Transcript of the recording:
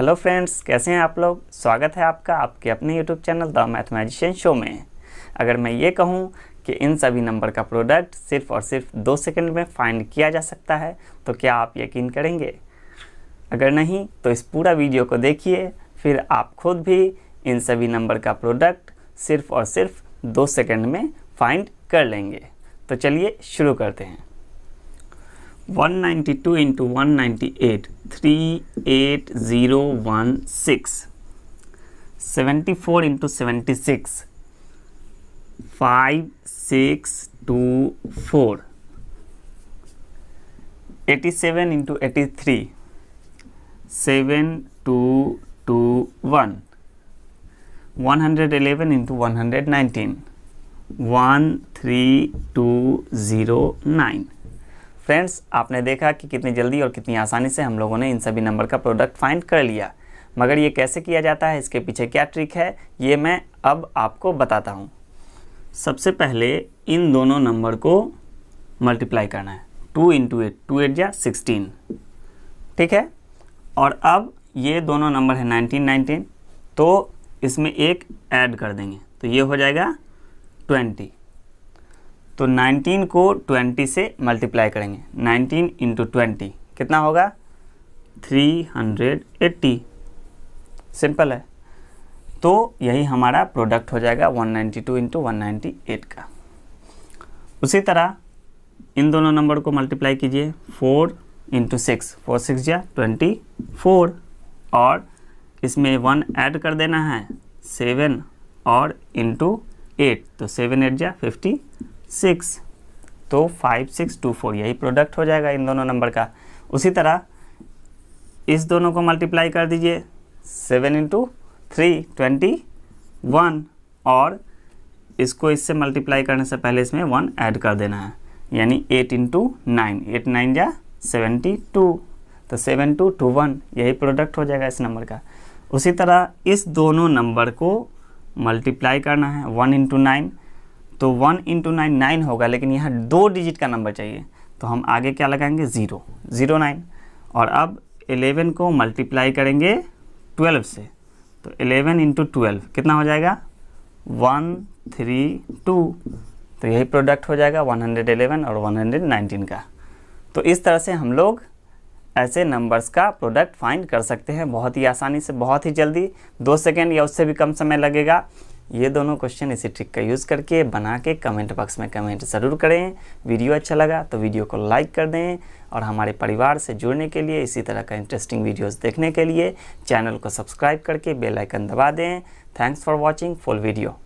Hello friends, कैसे हैं आप लोग? स्वागत है आपका आपके अपने YouTube channel the mathematician show में। अगर मैं ये कहूँ कि इन सभी नंबर का प्रोडक्ट सिर्फ़ और सिर्फ़ दो सेकंड में फाइंड किया जा सकता है तो क्या आप यकीन करेंगे? अगर नहीं तो इस पूरा वीडियो को देखिए, फिर आप खुद भी इन सभी नंबर का प्रोडक्ट सिर्फ़ और सिर्फ़ दो सेकंड में फाइंड कर लेंगे। तो चलिए शुरू करते हैं। 192 into 198 38016 74 into 76 5624 87 into 83 7221 111 into 119 13209 friends, आपने देखा कि कितनी जल्दी और कितनी आसानी से हम लोगों ने इन सभी नंबर का प्रोडक्ट फाइंड कर लिया। मगर ये कैसे किया जाता है, इसके पीछे क्या ट्रिक है, ये मैं अब आपको बताता हूँ। सबसे पहले इन दोनों नंबर को मल्टीप्लाई करना है। Two into eight two eight या सिक्सटीन ठीक है? और अब ये दोनों नंबर है नाइनटीन नाइनटीन तो इसमें एक ऐड कर देंगे। तो ये हो जाएगा ट्वेंटी तो 19 को 20 से मल्टीप्लाई करेंगे। 19 इंटू ट्वेंटी, कितना होगा? 380 सिंपल है। तो यही हमारा प्रोडक्ट हो जाएगा 192 नाइन्टी टू इंटू वन का। उसी तरह इन दोनों नंबर को मल्टीप्लाई कीजिए। Four into six, four six जा ट्वेंटी फोर। और इसमें वन ऐड कर देना है, सेवन और इंटू एट। तो सेवन एट जा फिफ्टी सिक्स तो फाइव, सिक्स, टू, फोर, यही प्रोडक्ट हो जाएगा इन दोनों नंबर का। उसी तरह इस दोनों को मल्टीप्लाई कर दीजिए seven into three twenty one और इसको इससे मल्टीप्लाई करने से पहले इसमें वन ऐड कर देना है। यानी eight into nine eight nine या सेवेंटी टू तो सेवन टू टू वन यही प्रोडक्ट हो जाएगा इस नंबर का। उसी तरह इस दोनों नंबर को मल्टीप्लाई करना है वन इंटू नाइन तो वन इंटू नाइन नाइन होगा, लेकिन यहाँ दो डिजिट का नंबर चाहिए। तो हम आगे क्या लगाएँगे? ज़ीरो ज़ीरो नाइन और अब एलेवन को मल्टीप्लाई करेंगे ट्वेल्व से। तो एलेवन इंटू ट्वेल्व कितना हो जाएगा? वन थ्री टू तो यही प्रोडक्ट हो जाएगा वन हंड्रेड एलेवन और वन हंड्रेड नाइनटीन का। तो इस तरह से हम लोग ऐसे नंबर्स का प्रोडक्ट फाइंड कर सकते हैं बहुत ही आसानी से, बहुत ही जल्दी। दो सेकेंड या उससे भी कम समय लगेगा। ये दोनों क्वेश्चन इसी ट्रिक का यूज़ करके बना के कमेंट बॉक्स में कमेंट ज़रूर करें। वीडियो अच्छा लगा तो वीडियो को लाइक कर दें और हमारे परिवार से जुड़ने के लिए, इसी तरह का इंटरेस्टिंग वीडियोस देखने के लिए चैनल को सब्सक्राइब करके बेल आइकन दबा दें। Thanks for watching full video